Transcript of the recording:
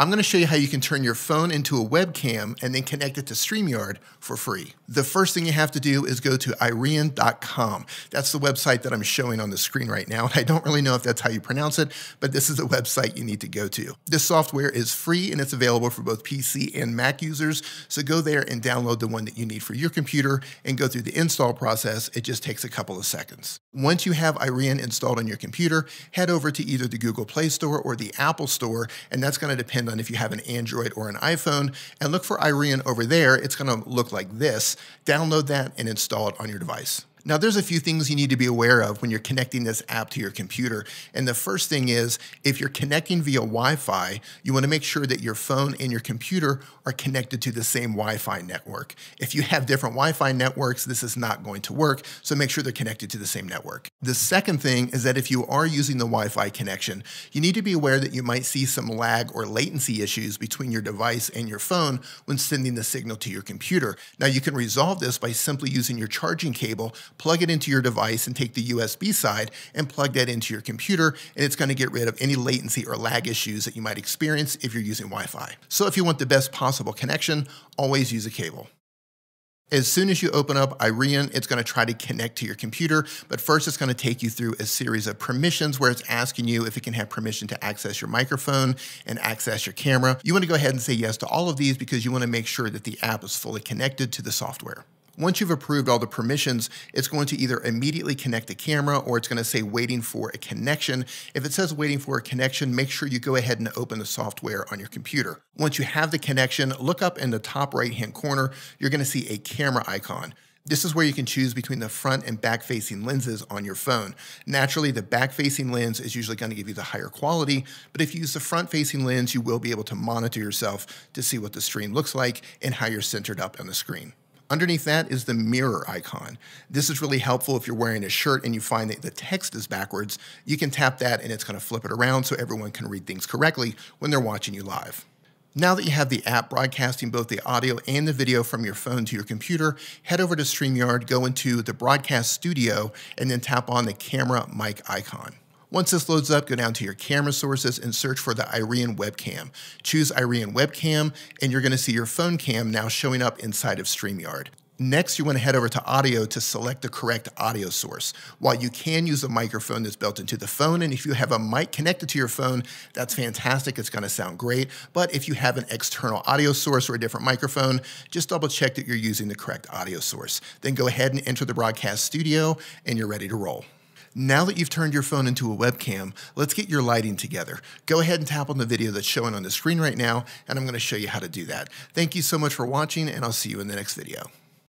I'm going to show you how you can turn your phone into a webcam and then connect it to StreamYard for free. The first thing you have to do is go to iriun.com. That's the website that I'm showing on the screen right now. And I don't really know if that's how you pronounce it, but this is a website you need to go to. This software is free and it's available for both PC and Mac users. So go there and download the one that you need for your computer and go through the install process. It just takes a couple of seconds. Once you have Iriun installed on your computer, head over to either the Google Play Store or the Apple Store, and that's going to depend on if you have an Android or an iPhone, and look for Iriun over there. It's going to look like this. Download that and install it on your device. Now, there's a few things you need to be aware of when you're connecting this app to your computer. And the first thing is if you're connecting via Wi Fi, you want to make sure that your phone and your computer are connected to the same Wi Fi network. If you have different Wi Fi networks, this is not going to work. So make sure they're connected to the same network. The second thing is that if you are using the Wi Fi connection, you need to be aware that you might see some lag or latency issues between your device and your phone when sending the signal to your computer. Now, you can resolve this by simply using your charging cable plug it into your device and take the USB side and plug that into your computer, and it's going to get rid of any latency or lag issues that you might experience if you're using Wi Fi. So, if you want the best possible connection, always use a cable. As soon as you open up Iriun, it's going to try to connect to your computer, but first it's going to take you through a series of permissions where it's asking you if it can have permission to access your microphone and access your camera. You want to go ahead and say yes to all of these because you want to make sure that the app is fully connected to the software. Once you've approved all the permissions, it's going to either immediately connect the camera or it's going to say waiting for a connection. If it says waiting for a connection, make sure you go ahead and open the software on your computer. Once you have the connection, look up in the top right hand corner, you're going to see a camera icon. This is where you can choose between the front and back facing lenses on your phone. Naturally, the back facing lens is usually going to give you the higher quality, but if you use the front facing lens, you will be able to monitor yourself to see what the stream looks like and how you're centered up on the screen. Underneath that is the mirror icon. This is really helpful if you're wearing a shirt and you find that the text is backwards. You can tap that and it's going to flip it around so everyone can read things correctly when they're watching you live. Now that you have the app broadcasting both the audio and the video from your phone to your computer, head over to StreamYard, go into the broadcast studio, and then tap on the camera mic icon. Once this loads up, go down to your camera sources and search for the Iriun webcam. Choose Iriun webcam, and you're going to see your phone cam now showing up inside of StreamYard. Next, you want to head over to audio to select the correct audio source. While you can use a microphone that's built into the phone, and if you have a mic connected to your phone, that's fantastic. It's going to sound great. But if you have an external audio source or a different microphone, just double check that you're using the correct audio source. Then go ahead and enter the broadcast studio, and you're ready to roll. Now that you've turned your phone into a webcam, let's get your lighting together. Go ahead and tap on the video that's showing on the screen right now, and I'm going to show you how to do that. Thank you so much for watching, and I'll see you in the next video.